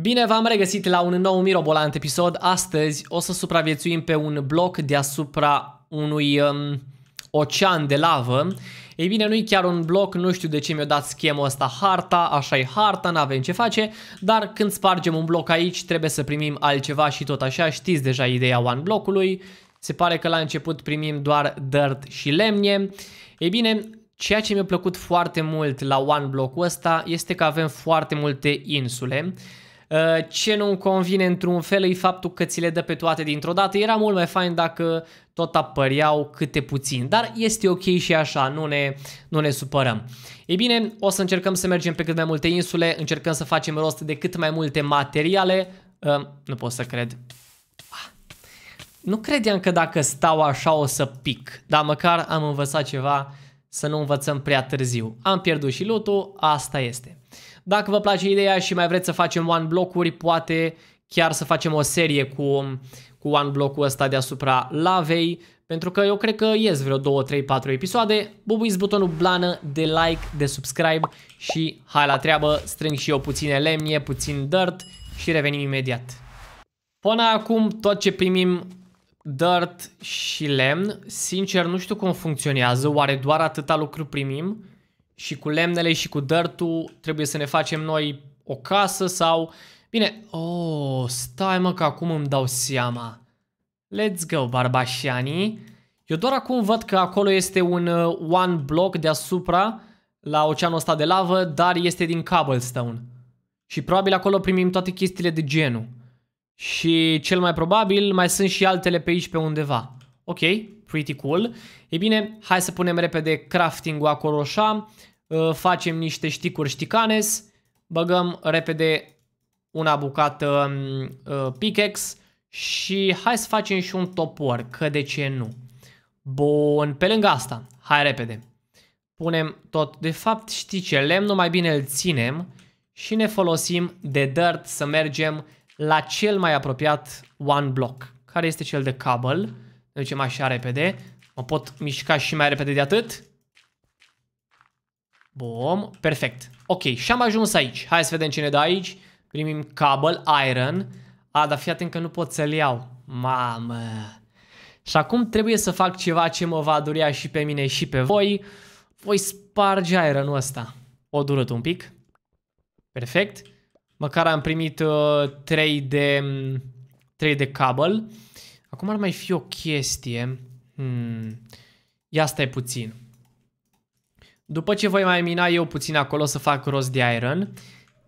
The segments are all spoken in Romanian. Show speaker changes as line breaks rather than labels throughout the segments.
Bine v-am regăsit la un nou mirobolant episod. Astăzi o să supraviețuim pe un bloc deasupra unui um, ocean de lavă. Ei bine, nu-i chiar un bloc, nu știu de ce mi-a dat schemul ăsta harta, așa e harta, n-avem ce face, dar când spargem un bloc aici trebuie să primim altceva și tot așa, știți deja ideea one blocului. Se pare că la început primim doar dirt și lemne. Ei bine, ceea ce mi-a plăcut foarte mult la one blocul ăsta este că avem foarte multe insule. Uh, ce nu-mi convine într-un fel e faptul că ți le dă pe toate dintr-o dată. Era mult mai fain dacă tot apăreau câte puțin, dar este ok și așa, nu ne, nu ne supărăm. Ei bine, o să încercăm să mergem pe cât mai multe insule, încercăm să facem rost de cât mai multe materiale. Uh, nu pot să cred. Nu credeam că dacă stau așa o să pic, dar măcar am învățat ceva să nu învățăm prea târziu. Am pierdut și loot asta este. Dacă vă place ideea și mai vreți să facem one blocuri, poate chiar să facem o serie cu, cu one blocul ăsta deasupra lavei, pentru că eu cred că ies vreo 2, 3, 4 episoade. Bubuiți butonul blană de like, de subscribe și hai la treabă, strâng și eu puține lemne, puțin dirt și revenim imediat. Până acum tot ce primim dirt și lemn, sincer nu știu cum funcționează, oare doar atâta lucru primim? Și cu lemnele și cu dărtul trebuie să ne facem noi o casă sau... Bine, oh, stai mă că acum îmi dau seama. Let's go, barbașanii. Eu doar acum văd că acolo este un uh, one block deasupra la oceanul ăsta de lavă, dar este din cobblestone. Și probabil acolo primim toate chestiile de genul. Și cel mai probabil mai sunt și altele pe aici pe undeva. Ok, pretty cool. Ei bine, hai să punem repede crafting-ul acolo așa. Uh, facem niște șticuri șticanes, băgăm repede una bucată um, uh, pickaxe și hai să facem și un topor, că de ce nu. Bun, pe lângă asta, hai repede. Punem tot, de fapt știi ce, lemnul mai bine îl ținem și ne folosim de dirt să mergem la cel mai apropiat one block, care este cel de cobble. Ne ducem așa repede, mă pot mișca și mai repede de atât. Bun, perfect. Ok, și am ajuns aici. Hai să vedem ce ne dă aici. Primim cable, iron. A, dar fii atent că nu pot să-l iau. Mamă. Și acum trebuie să fac ceva ce mă va durea și pe mine și pe voi. Voi sparge iron-ul ăsta. O durut un pic. Perfect. Măcar am primit uh, 3 de 3 de cable. Acum ar mai fi o chestie. Hmm. Ia stai puțin. După ce voi mai mina eu puțin acolo să fac rost de iron,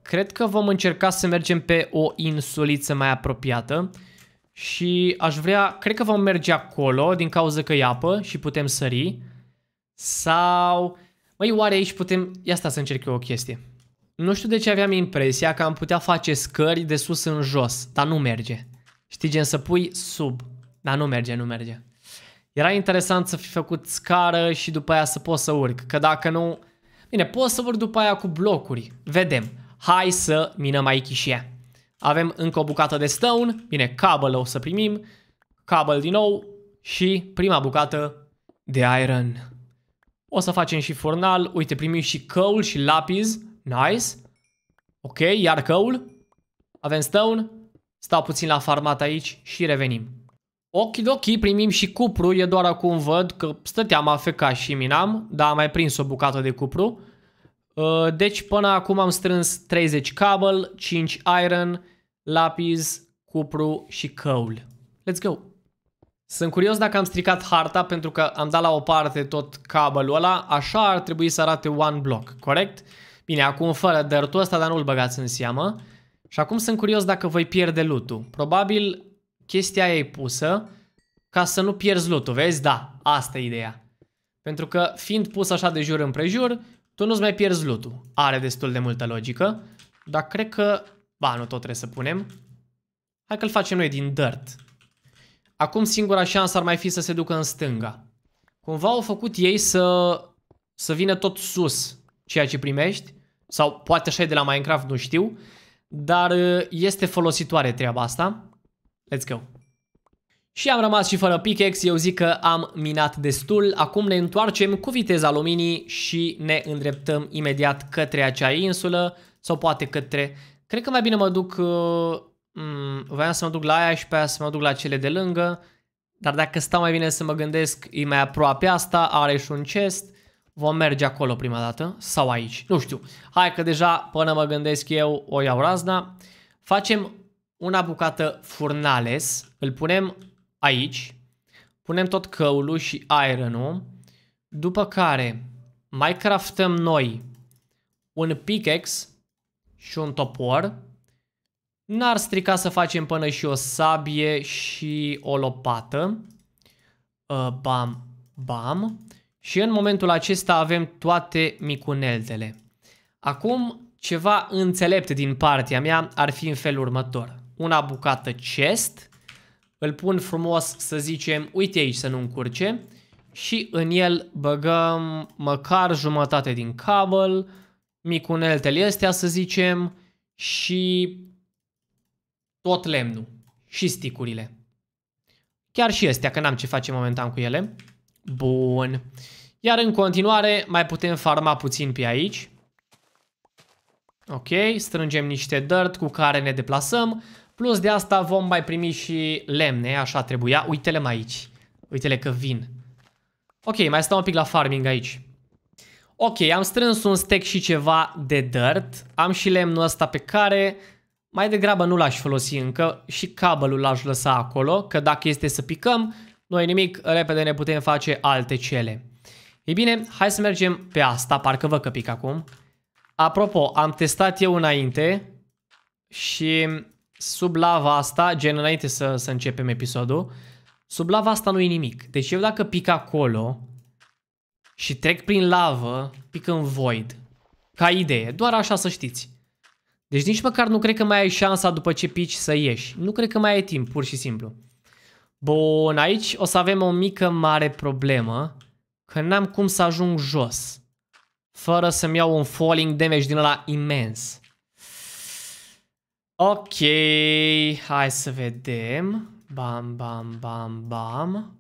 cred că vom încerca să mergem pe o insuliță mai apropiată și aș vrea, cred că vom merge acolo din cauza că e apă și putem sări sau, măi, oare aici putem, ia sta să încerc eu o chestie. Nu știu de ce aveam impresia că am putea face scări de sus în jos, dar nu merge. Știi, gen să pui sub, dar nu merge, nu merge. Era interesant să fi făcut scară și după aia să pot să urc, că dacă nu... Bine, pot să urc după aia cu blocuri. Vedem. Hai să minăm aici și ea. Avem încă o bucată de stone. Bine, cable o să primim. Cable din nou. Și prima bucată de iron. O să facem și furnal. Uite, primim și coal și lapis. Nice. Ok, iar coal. Avem stone. Stau puțin la farmat aici și revenim. Okidoki, primim și cupru, e doar acum văd că stăteam afecat și minam, dar am mai prins o bucată de cupru. Uh, deci până acum am strâns 30 cable, 5 iron, lapis, cupru și coal. Let's go! Sunt curios dacă am stricat harta pentru că am dat la o parte tot cabelul ăla, așa ar trebui să arate one block, corect? Bine, acum fără dirt ăsta, dar nu-l băgați în seamă. Și acum sunt curios dacă voi pierde loot-ul. Probabil chestia aia e pusă ca să nu pierzi loot vezi? Da, asta e ideea. Pentru că fiind pus așa de jur împrejur, tu nu-ți mai pierzi loot -ul. Are destul de multă logică, dar cred că... Ba, nu tot trebuie să punem. Hai că-l facem noi din dirt. Acum singura șansă ar mai fi să se ducă în stânga. Cumva au făcut ei să, să vină tot sus ceea ce primești. Sau poate așa e de la Minecraft, nu știu. Dar este folositoare treaba asta. Let's go! Și am rămas și fără pickaxe, eu zic că am minat destul, acum ne întoarcem cu viteza luminii și ne îndreptăm imediat către acea insulă sau poate către, Cred că mai bine mă duc... Uh, mm, voiam să mă duc la aia și pe aia să mă duc la cele de lângă. Dar dacă stau mai bine să mă gândesc, e mai aproape asta, are și un chest. Vom merge acolo prima dată sau aici. Nu știu. Hai că deja până mă gândesc eu o iau razna. Facem una bucată furnales. Îl punem aici. Punem tot căulul și iron-ul. După care mai craftăm noi un pickaxe și un topor. N-ar strica să facem până și o sabie și o lopată. Uh, bam, bam. Și în momentul acesta avem toate micuneltele. Acum, ceva înțelept din partea mea ar fi în felul următor. Una bucată chest, îl pun frumos să zicem, uite aici să nu încurce, și în el băgăm măcar jumătate din cabel, micuneltele astea să zicem, și tot lemnul și sticurile. Chiar și astea, că n-am ce face momentan cu ele. Bun. Iar în continuare mai putem farma puțin pe aici. Ok, strângem niște dirt cu care ne deplasăm. Plus de asta vom mai primi și lemne, așa trebuia. Uite-le mai aici. Uite-le că vin. Ok, mai stau un pic la farming aici. Ok, am strâns un stack și ceva de dirt. Am și lemnul ăsta pe care mai degrabă nu l-aș folosi încă și cabelul l-aș lăsa acolo, că dacă este să picăm, noi nimic, repede ne putem face alte cele. Ei bine, hai să mergem pe asta, parcă văd că pic acum. Apropo, am testat eu înainte și sub lava asta, gen înainte să, să începem episodul, sub lava asta nu e nimic. Deci eu dacă pic acolo și trec prin lavă, pic în void. Ca idee, doar așa să știți. Deci nici măcar nu cred că mai ai șansa după ce pici să ieși. Nu cred că mai ai timp, pur și simplu. Bun, aici o să avem o mică mare problemă. Că n-am cum să ajung jos. Fără să-mi iau un falling damage din ăla imens. Ok, hai să vedem. Bam, bam, bam, bam.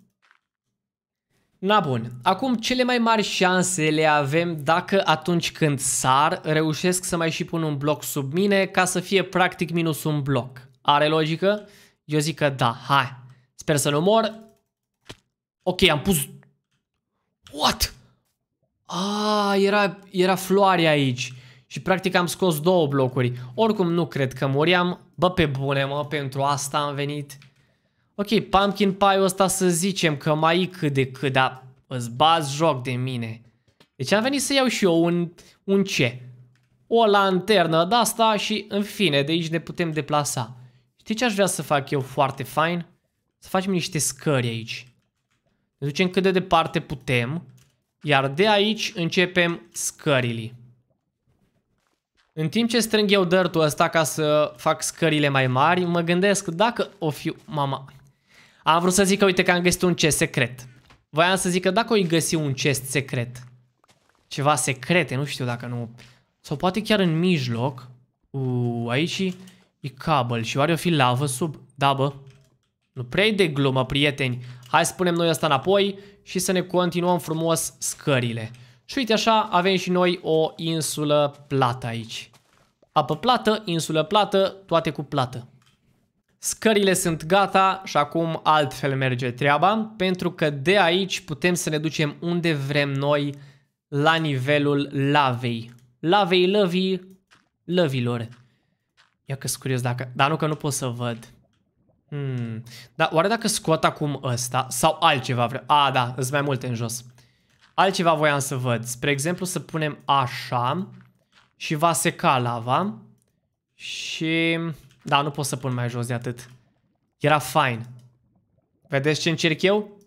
Na bun, acum cele mai mari șanse le avem dacă atunci când sar reușesc să mai și pun un bloc sub mine ca să fie practic minus un bloc. Are logică? Eu zic că da, hai. Sper să nu mor. Ok, am pus... What? Ah, era, era floare aici. Și practic am scos două blocuri. Oricum nu cred că muriam. Bă, pe bune, mă, pentru asta am venit. Ok, pumpkin pie-ul ăsta să zicem că mai e cât de cât, dar îți bați joc de mine. Deci am venit să iau și eu un, un ce? O lanternă de asta și în fine, de aici ne putem deplasa. Știi ce aș vrea să fac eu foarte fain? Să facem niște scări aici. Ne ducem cât de departe putem. Iar de aici începem scările. În timp ce strâng eu dărtul ăsta ca să fac scările mai mari, mă gândesc dacă o fiu... Mama... Am vrut să zic că uite că am găsit un chest secret. Voiam să zic că dacă o găsi un chest secret, ceva secrete, nu știu dacă nu... Sau poate chiar în mijloc. Uuu, aici e cabel și oare o fi lavă sub... Da, bă. Nu prea de glumă, prieteni. Hai să punem noi asta înapoi și să ne continuăm frumos scările. Și uite așa, avem și noi o insulă plată aici. Apă plată, insulă plată, toate cu plată. Scările sunt gata și acum altfel merge treaba, pentru că de aici putem să ne ducem unde vrem noi la nivelul lavei. Lavei lăvii, lăvilor. Ia că curios dacă... Dar nu că nu pot să văd. Hmm. Dar oare dacă scot acum ăsta sau altceva vreau? A, da, sunt mai multe în jos. Altceva voiam să văd. Spre exemplu să punem așa și va seca lava și... Da, nu pot să pun mai jos de atât. Era fain. Vedeți ce încerc eu?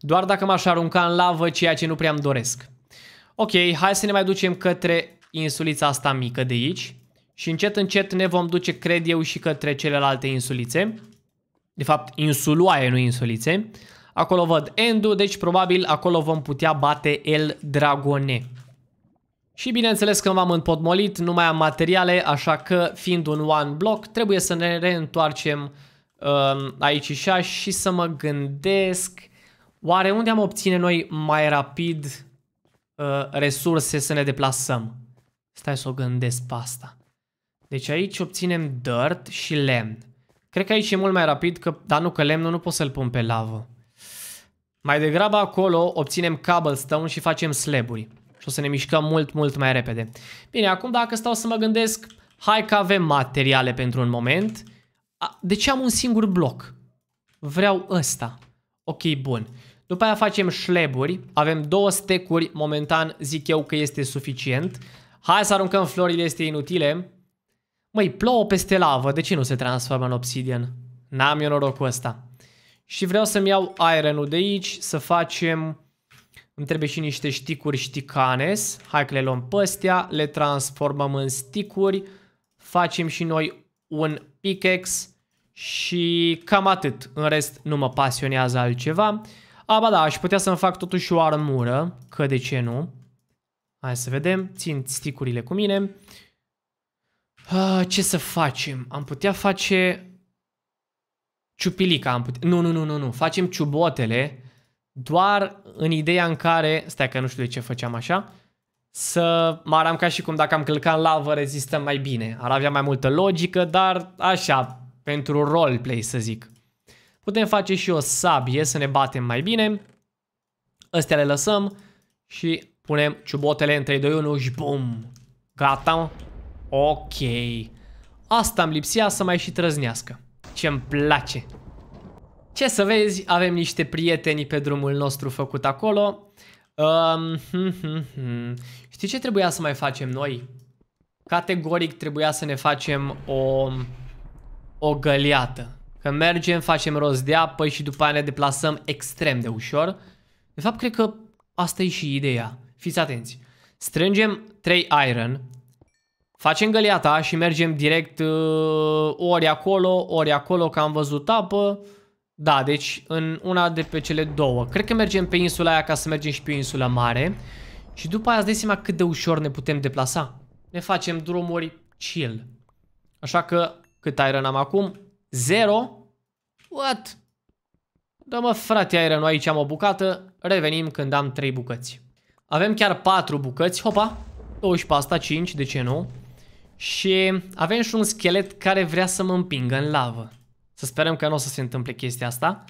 Doar dacă m-aș arunca în lavă, ceea ce nu prea îmi doresc. Ok, hai să ne mai ducem către insulița asta mică de aici. Și încet, încet ne vom duce, cred eu, și către celelalte insulițe. De fapt, insuloaie, nu insulițe. Acolo văd Endu, deci probabil acolo vom putea bate El Dragone. Și bineînțeles că m-am împotmolit, nu mai am materiale, așa că fiind un one block, trebuie să ne reîntoarcem uh, aici și așa și să mă gândesc oare unde am obține noi mai rapid uh, resurse să ne deplasăm. Stai să o gândesc pe asta. Deci aici obținem dirt și lemn. Cred că aici e mult mai rapid, că, dar nu că lemnul nu pot să-l pun pe lavă. Mai degrabă acolo obținem cobblestone și facem slaburi. Și o să ne mișcăm mult, mult mai repede. Bine, acum dacă stau să mă gândesc, hai că avem materiale pentru un moment. De ce am un singur bloc? Vreau ăsta. Ok, bun. După aia facem șleburi. Avem două stecuri. Momentan zic eu că este suficient. Hai să aruncăm florile, este inutile. Măi, plouă peste lavă. De ce nu se transformă în obsidian? N-am eu norocul ăsta. Și vreau să-mi iau iron de aici, să facem... Îmi trebuie și niște sticuri sticanes. Hai că le luăm pe astea, le transformăm în sticuri. Facem și noi un pickaxe și cam atât. În rest nu mă pasionează altceva. A, ba da, aș putea să-mi fac totuși o armură, că de ce nu? Hai să vedem, țin sticurile cu mine. Uh, ce să facem? Am putea face ciupilica. Am putea... Nu, nu, nu, nu, nu. Facem ciubotele doar în ideea în care... Stai că nu știu de ce făceam așa. Să mă aram ca și cum dacă am călcat în lavă rezistăm mai bine. Ar avea mai multă logică, dar așa, pentru roleplay să zic. Putem face și o sabie să ne batem mai bine. Astea le lăsăm și punem ciubotele în 3, 2, 1 și bum! Gata? Ok. Asta îmi lipsia să mai și trăznească. Ce-mi place. Ce să vezi, avem niște prieteni pe drumul nostru făcut acolo. Um, hm, hm, hm. Știi ce trebuia să mai facem noi? Categoric trebuia să ne facem o, o găliată. Că mergem, facem rost de apă și după aia ne deplasăm extrem de ușor. De fapt, cred că asta e și ideea. Fiți atenți. Strângem 3 iron, facem găliata și mergem direct uh, ori acolo, ori acolo, că am văzut apă. Da, deci în una de pe cele două. Cred că mergem pe insula aia ca să mergem și pe insula mare. Și după aia îți dai seama cât de ușor ne putem deplasa. Ne facem drumuri chill. Așa că cât iron am acum? Zero? What? Dă-mă frate iron aici am o bucată. Revenim când am trei bucăți. Avem chiar patru bucăți. Hopa! 12 pe asta, 5, de ce nu? Și avem și un schelet care vrea să mă împingă în lavă. Să sperăm că nu o să se întâmple chestia asta.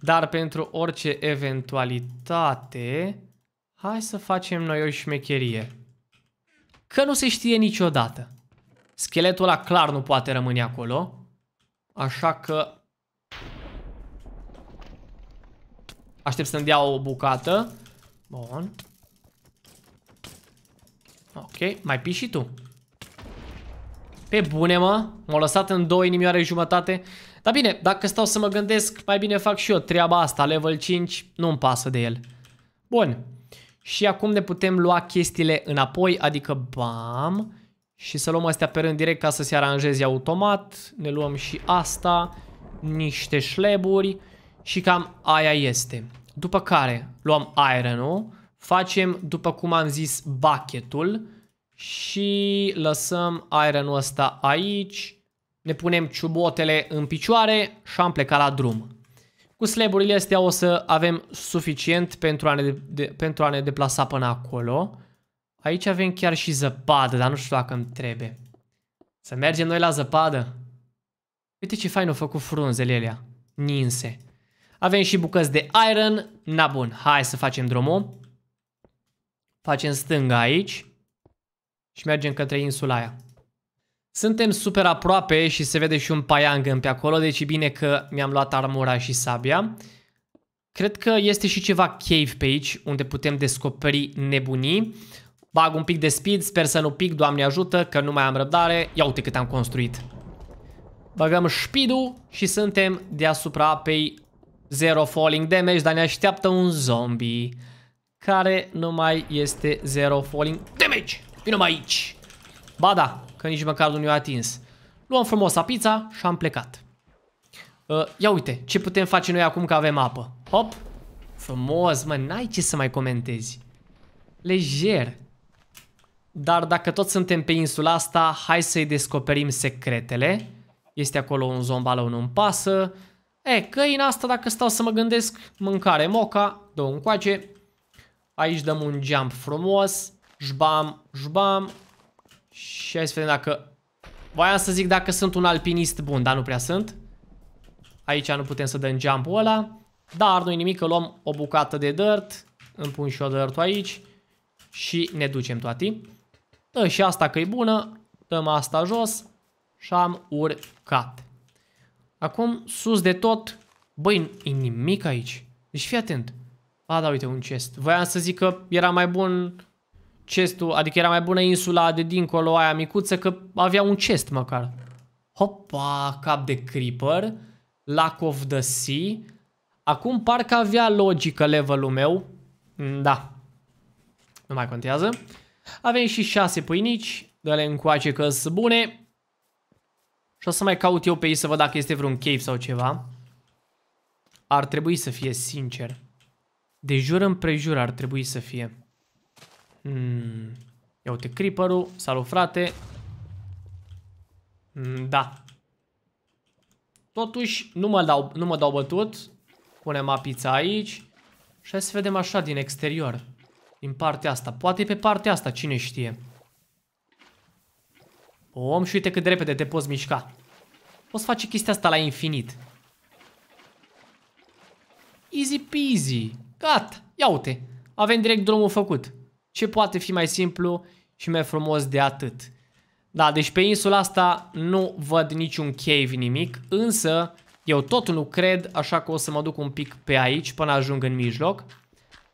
Dar pentru orice eventualitate, hai să facem noi o șmecherie. Că nu se știe niciodată. Scheletul ăla clar nu poate rămâne acolo. Așa că... Aștept să-mi dea o bucată. Bun. Ok, mai pi și tu. Pe bune, mă. M-au lăsat în două inimioare jumătate. Dar bine, dacă stau să mă gândesc, mai bine fac și eu treaba asta. Level 5, nu-mi pasă de el. Bun. Și acum ne putem lua chestiile înapoi, adică bam. Și să luăm astea pe rând direct ca să se aranjeze automat. Ne luăm și asta. Niște șleburi. Și cam aia este. După care luăm iron-ul. Facem, după cum am zis, bucket-ul și lăsăm iron-ul ăsta aici, ne punem ciubotele în picioare și am plecat la drum. Cu sleburile astea o să avem suficient pentru a, ne de, de, pentru a ne deplasa până acolo. Aici avem chiar și zăpadă, dar nu știu dacă îmi trebuie. Să mergem noi la zăpadă. Uite ce fain au făcut frunzele alea, ninse. Avem și bucăți de iron. Na bun, hai să facem drumul. Facem stânga aici și mergem către insula aia. Suntem super aproape și se vede și un paiangân pe acolo, deci e bine că mi-am luat armura și sabia. Cred că este și ceva cave pe aici, unde putem descoperi nebunii. Bag un pic de speed, sper să nu pic, Doamne ajută, că nu mai am răbdare. Ia uite cât am construit. Băgăm speed și suntem deasupra apei. Zero falling damage, dar ne așteaptă un zombie care nu mai este zero falling damage. Vino mai aici. Ba da, că nici măcar nu i-a atins. Luăm frumos pizza și am plecat. Uh, ia uite, ce putem face noi acum că avem apă. Hop. Frumos, mă, n-ai ce să mai comentezi. Lejer. Dar dacă tot suntem pe insula asta, hai să-i descoperim secretele. Este acolo un zombală, nu-mi pasă. E, căina asta, dacă stau să mă gândesc, mâncare moca, dă un coace. Aici dăm un jump frumos. Jbam, jbam. Și hai să vedem dacă Voiam să zic dacă sunt un alpinist bun, dar nu prea sunt. Aici nu putem să dăm jump-ul ăla. Dar nu-i nimic, că luăm o bucată de dirt. Îmi pun și o dirt aici. Și ne ducem toate. Dă și asta că e bună. Dăm asta jos. Și am urcat. Acum, sus de tot. Băi, e nimic aici. Deci fii atent. A, da, uite, un chest. Voiam să zic că era mai bun chestul, adică era mai bună insula de dincolo aia micuță, că avea un chest măcar. Hopa, cap de creeper. Lack of the Sea. Acum parcă avea logică levelul meu. Mm, da. Nu mai contează. Avem și șase pâinici. Dă-le încoace că sunt bune. Și o să mai caut eu pe ei să văd dacă este vreun cave sau ceva. Ar trebui să fie sincer. De jur împrejur ar trebui să fie. Hmm. Ia uite creeper-ul. Salut frate. Hmm, da. Totuși nu mă dau, nu mă dau bătut. Punem apița aici. Și hai să vedem așa din exterior. Din partea asta. Poate pe partea asta, cine știe. Om, și uite cât de repede te poți mișca. Poți face chestia asta la infinit. Easy peasy. Gata. Ia uite. Avem direct drumul făcut. Ce poate fi mai simplu și mai frumos de atât. Da, deci pe insula asta nu văd niciun cave nimic, însă eu tot nu cred, așa că o să mă duc un pic pe aici până ajung în mijloc.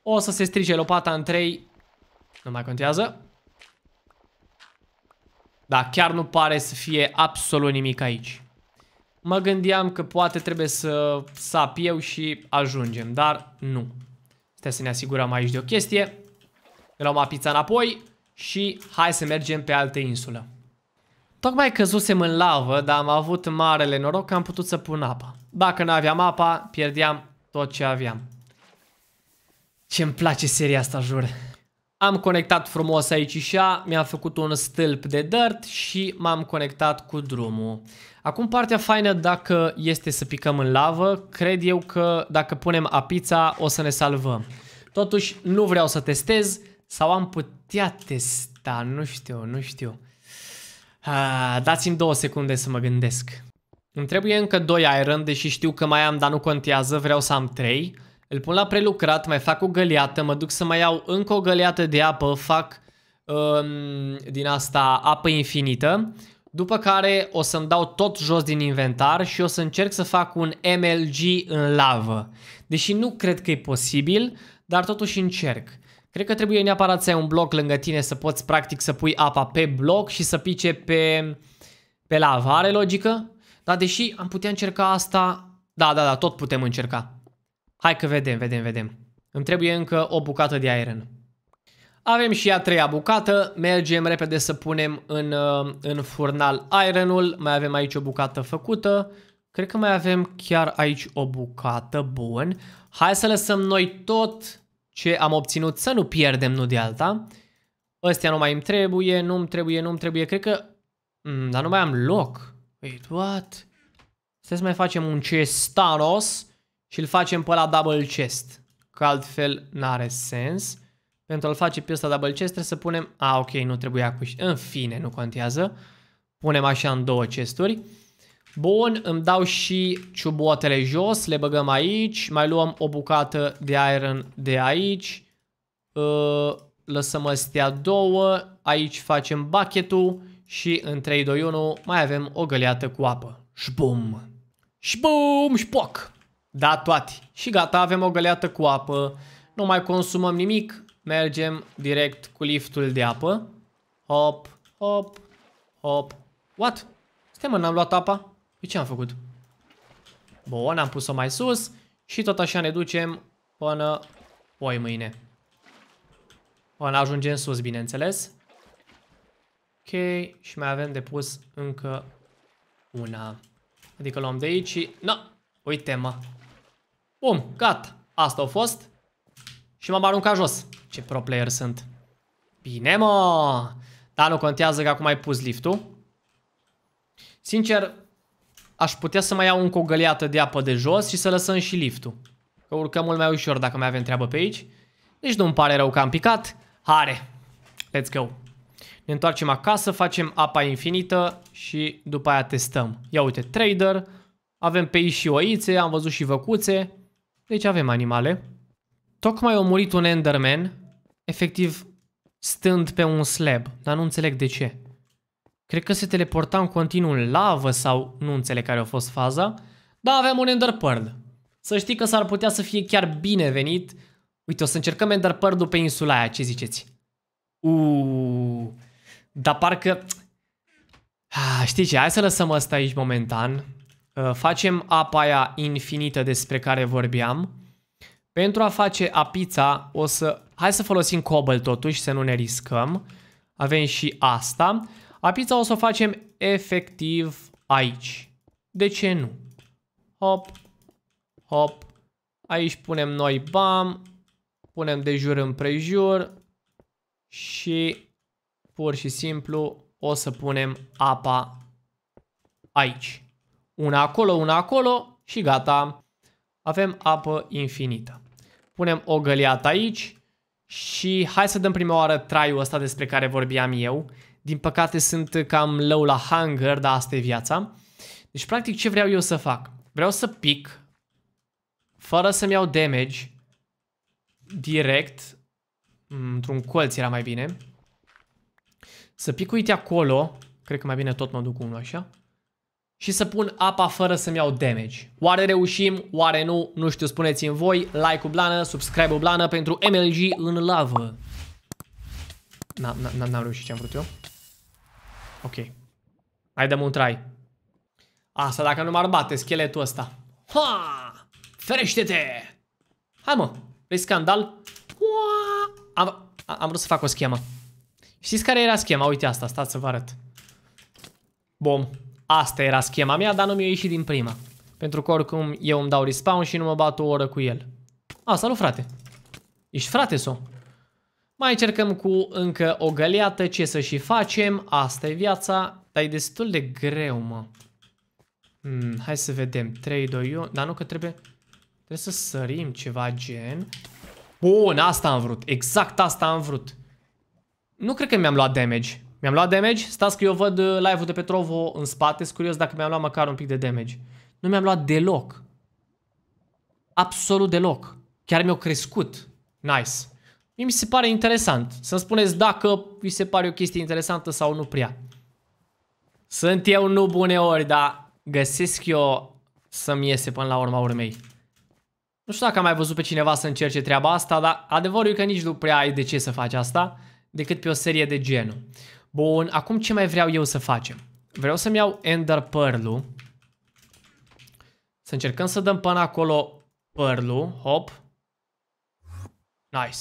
O să se strice lopata în 3, nu mai contează. Da, chiar nu pare să fie absolut nimic aici. Mă gândeam că poate trebuie să sap eu și ajungem, dar nu. Stai să ne asigurăm aici de o chestie. Luăm apița înapoi și hai să mergem pe altă insulă. Tocmai căzusem în lavă, dar am avut marele noroc că am putut să pun apa. Dacă nu aveam apa, pierdeam tot ce aveam. Ce-mi place seria asta, jur. Am conectat frumos aici și mi-am făcut un stâlp de dirt și m-am conectat cu drumul. Acum partea faină dacă este să picăm în lavă, cred eu că dacă punem apița o să ne salvăm. Totuși nu vreau să testez sau am putea testa, nu știu, nu știu. Ah, Dați-mi două secunde să mă gândesc. Îmi trebuie încă 2 iron, deși știu că mai am, dar nu contează, vreau să am 3. Îl pun la prelucrat, mai fac o găleată, mă duc să mai iau încă o găleată de apă, fac um, din asta apă infinită. După care o să-mi dau tot jos din inventar și o să încerc să fac un MLG în lavă. Deși nu cred că e posibil, dar totuși încerc. Cred că trebuie neapărat să ai un bloc lângă tine să poți practic să pui apa pe bloc și să pice pe, pe lavă. Are logică? Dar deși am putea încerca asta... Da, da, da, tot putem încerca. Hai că vedem, vedem, vedem. Îmi trebuie încă o bucată de iron. Avem și a treia bucată. Mergem repede să punem în, uh, în furnal ironul. Mai avem aici o bucată făcută. Cred că mai avem chiar aici o bucată. Bun. Hai să lăsăm noi tot ce am obținut să nu pierdem, nu de alta. Ăstea nu mai îmi trebuie, nu îmi trebuie, nu îmi trebuie. Cred că... Mm, dar nu mai am loc. Wait, what? Stai să mai facem un chest Thanos și îl facem pe la double chest. Că altfel n-are sens. Pentru a-l face pe ăsta double chest trebuie să punem... A, ok, nu trebuia cu... În fine, nu contează. Punem așa în două chesturi. Bun, îmi dau și ciubotele jos, le băgăm aici, mai luăm o bucată de iron de aici, uh, lăsăm astea două, aici facem bucketul și în 3, 2, 1 mai avem o găleată cu apă. Șbum! Șbum! Șpoc! Da, toate. Și gata, avem o găleată cu apă. Nu mai consumăm nimic, mergem direct cu liftul de apă. Hop, hop, hop. What? Stai mă, n-am luat apa? Păi ce am făcut? Bun, am pus-o mai sus și tot așa ne ducem până poi mâine. Până ajungem sus, bineînțeles. Ok, și mai avem de pus încă una. Adică luăm de aici și... No, uite mă. Bum, gata. Asta a fost. Și m-am aruncat jos. Ce pro player sunt. Bine, mă. Dar nu contează că acum ai pus liftul. Sincer, aș putea să mai iau încă o găleată de apă de jos și să lăsăm și liftul. Că urcăm mult mai ușor dacă mai avem treabă pe aici. Deci nu-mi pare rău că am picat. Hare! Let's go! Ne întoarcem acasă, facem apa infinită și după aia testăm. Ia uite, trader, avem pe și oițe, am văzut și văcuțe, deci avem animale. Tocmai a murit un Enderman, efectiv stând pe un slab, dar nu înțeleg de ce. Cred că se teleporta în continuu în lavă sau nu înțeleg care a fost faza, dar avem un Ender Pearl. Să știi că s-ar putea să fie chiar binevenit. Uite, o să încercăm Ender Pearl pe insula aia, ce ziceți? Uuu, dar parcă... Ah, știi ce, hai să lăsăm asta aici momentan. Uh, facem apa aia infinită despre care vorbeam. Pentru a face apița, o să... Hai să folosim cobalt totuși, să nu ne riscăm. Avem și asta. Apița o să o facem efectiv aici. De ce nu? Hop, hop. Aici punem noi bam. Punem de jur împrejur. Și pur și simplu o să punem apa aici. Una acolo, una acolo și gata. Avem apă infinită. Punem o găliată aici și hai să dăm prima oară traiul ăsta despre care vorbeam eu. Din păcate sunt cam low la hunger, dar asta e viața. Deci practic ce vreau eu să fac? Vreau să pic fără să-mi iau damage direct într-un colț era mai bine. Să pic uite acolo, cred că mai bine tot mă duc cu unul așa și să pun apa fără să-mi iau damage. Oare reușim, oare nu, nu știu, spuneți-mi voi, like-ul blană, subscribe-ul blană pentru MLG în lavă. N-am reușit ce am vrut eu. Ok. Hai dăm un try. Asta dacă nu m-ar bate scheletul ăsta. Ha! Ferește-te! Hai mă, vrei scandal? Am, am vrut să fac o schemă. Știți care era schema? Uite asta, stați să vă arăt. Bom. Asta era schema mea, dar nu mi-a ieșit din prima. Pentru că oricum eu îmi dau respawn și nu mă bat o oră cu el. A, salut frate. Ești frate so? Mai încercăm cu încă o găleată, ce să și facem. Asta e viața, dar e destul de greu, mă. Hmm, hai să vedem. 3, 2, 1. Dar nu că trebuie... Trebuie să sărim ceva gen. Bun, asta am vrut. Exact asta am vrut. Nu cred că mi-am luat damage. Mi-am luat damage? Stați că eu văd uh, live-ul de pe Trovo în spate. Sunt curios dacă mi-am luat măcar un pic de damage. Nu mi-am luat deloc. Absolut deloc. Chiar mi-au crescut. Nice. Mie mi se pare interesant. Să-mi spuneți dacă vi se pare o chestie interesantă sau nu prea. Sunt eu nu uneori, dar găsesc eu să-mi iese până la urma urmei. Nu știu dacă am mai văzut pe cineva să încerce treaba asta, dar adevărul e că nici nu prea ai de ce să faci asta decât pe o serie de genul. Bun, acum ce mai vreau eu să facem? Vreau să-mi iau Ender Pearl-ul. Să încercăm să dăm până acolo Pearl-ul. Hop. Nice.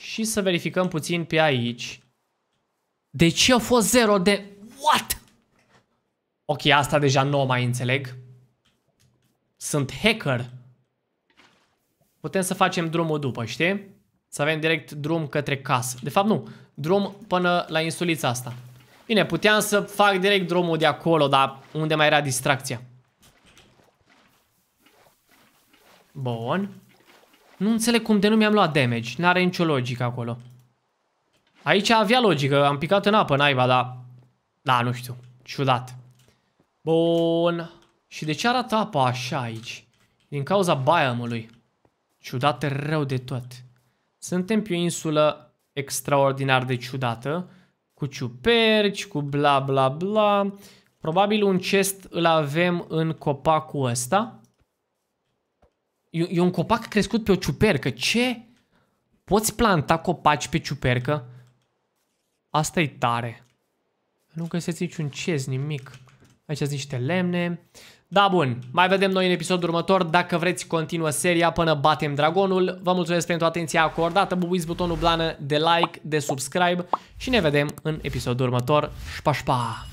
Și să verificăm puțin pe aici. De ce a fost 0 de... What? Ok, asta deja nu o mai înțeleg. Sunt hacker. Putem să facem drumul după, știi? Să avem direct drum către casă. De fapt nu, drum până la insulița asta. Bine, puteam să fac direct drumul de acolo, dar unde mai era distracția? Bun. Nu înțeleg cum de nu mi-am luat damage. N-are nicio logică acolo. Aici avea logică. Am picat în apă, naiba, dar... Da, nu știu. Ciudat. Bun. Și de ce arată apa așa aici? Din cauza biomului. Ciudat rău de tot. Suntem pe o insulă extraordinar de ciudată, cu ciuperci, cu bla bla bla. Probabil un chest îl avem în copacul ăsta. E, e un copac crescut pe o ciupercă. Ce? Poți planta copaci pe ciupercă? Asta e tare. Nu găsesc niciun chest, nimic. Aici sunt niște lemne. Da, bun. Mai vedem noi în episodul următor. Dacă vreți, continuă seria până batem dragonul. Vă mulțumesc pentru atenția acordată. Bubuiți butonul blană de like, de subscribe și ne vedem în episodul următor. Șpa, șpa!